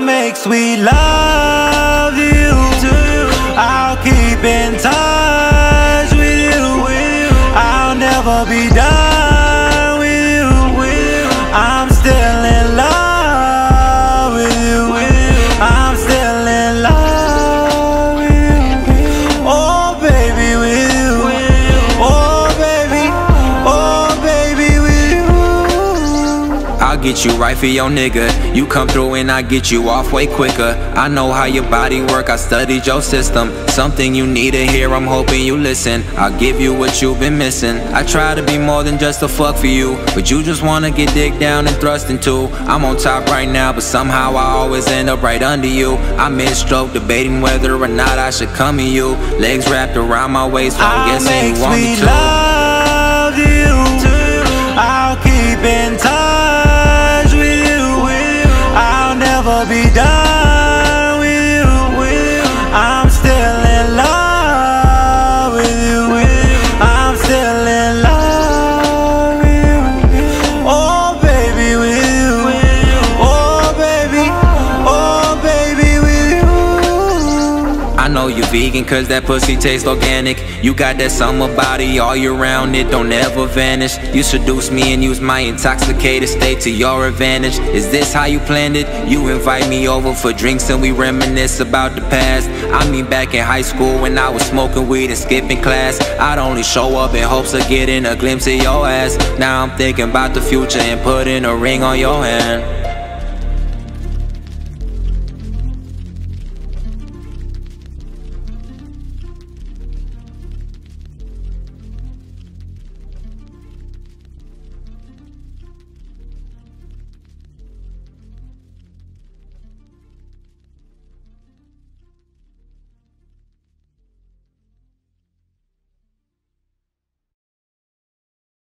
make sweet love you. I'll keep in touch with you. I'll never be done with you. I'm I'll get you right for your nigga. You come through and I get you off way quicker. I know how your body work, I studied your system. Something you need to hear, I'm hoping you listen. I'll give you what you've been missing. I try to be more than just a fuck for you, but you just wanna get digged down and thrust into. I'm on top right now, but somehow I always end up right under you. I mid-stroke debating whether or not I should come in you. Legs wrapped around my waist, so I'm guessing you want me to. I know you vegan cause that pussy tastes organic. You got that summer body all year round, it don't ever vanish. You seduce me and use my intoxicated state to your advantage. Is this how you planned it? You invite me over for drinks and we reminisce about the past. I mean back in high school when I was smoking weed and skipping class. I'd only show up in hopes of getting a glimpse of your ass. Now I'm thinking about the future and putting a ring on your hand